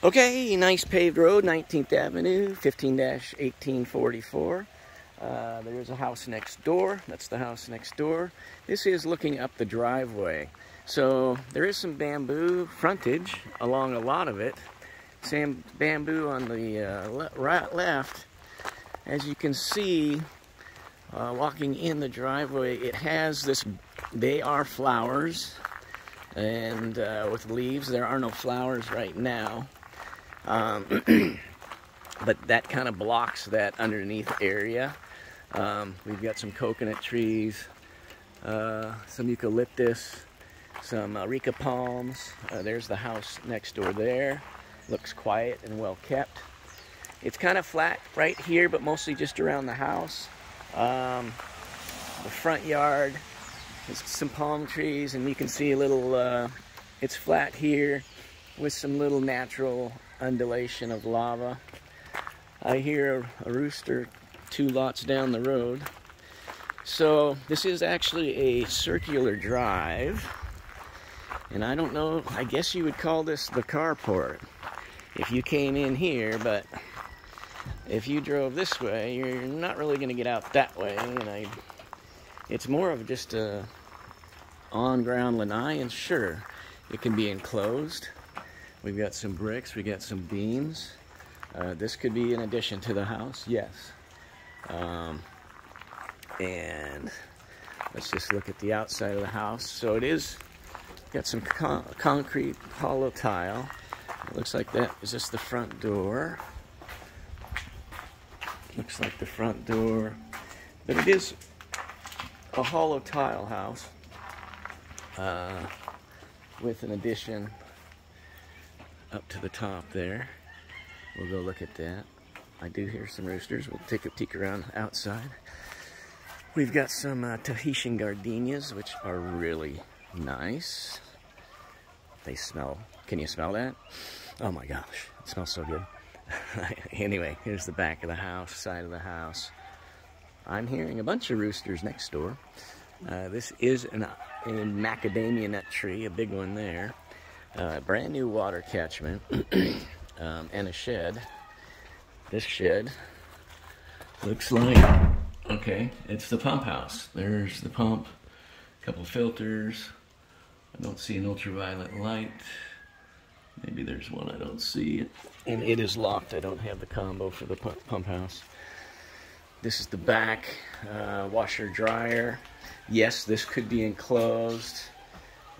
Okay, nice paved road, 19th Avenue, 15-1844. Uh, there's a house next door. That's the house next door. This is looking up the driveway. So there is some bamboo frontage along a lot of it. Some bamboo on the uh, le right left. As you can see, uh, walking in the driveway, it has this, they are flowers and uh, with leaves. There are no flowers right now. Um, but that kind of blocks that underneath area. Um, we've got some coconut trees, uh, some eucalyptus, some areca palms. Uh, there's the house next door there. Looks quiet and well kept. It's kind of flat right here, but mostly just around the house. Um, the front yard, there's some palm trees, and you can see a little, uh, it's flat here with some little natural undulation of lava. I hear a, rooster two lots down the road. So this is actually a circular drive. And I don't know, I guess you would call this the carport if you came in here, but if you drove this way, you're not really going to get out that way. And I, it's more of just a on-ground lanai, and sure, it can be enclosed. We've got some bricks, we got some beams. Uh, this could be an addition to the house, yes. Um, and let's just look at the outside of the house. So it is got some con concrete hollow tile. It looks like that is just the front door. Looks like the front door, but it is a hollow tile house uh, with an addition up to the top there. We'll go look at that. I do hear some roosters. We'll take a peek around outside. We've got some uh, Tahitian gardenias, which are really nice. They smell, can you smell that? Oh my gosh, it smells so good. anyway, here's the back of the house, side of the house. I'm hearing a bunch of roosters next door. Uh, this is an, a macadamia nut tree, a big one there. Uh, brand new water catchment um, and a shed. This shed looks like, okay, it's the pump house. There's the pump, a couple filters. I don't see an ultraviolet light. Maybe there's one I don't see. And it is locked. I don't have the combo for the pump house. This is the back uh, washer dryer. Yes, this could be enclosed.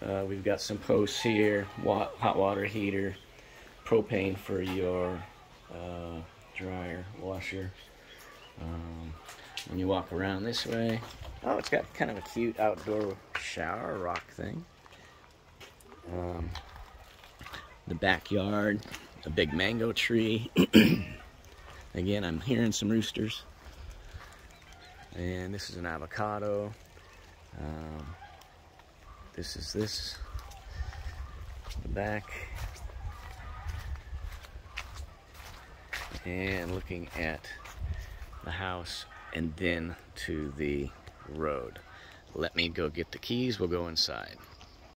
Uh, we've got some posts here, hot water heater, propane for your uh, dryer, washer. Um, when you walk around this way, oh, it's got kind of a cute outdoor shower rock thing. Um, the backyard, a big mango tree. Again, I'm hearing some roosters. And this is an avocado. Um, this is this. The back. and looking at the house and then to the road. Let me go get the keys, we'll go inside.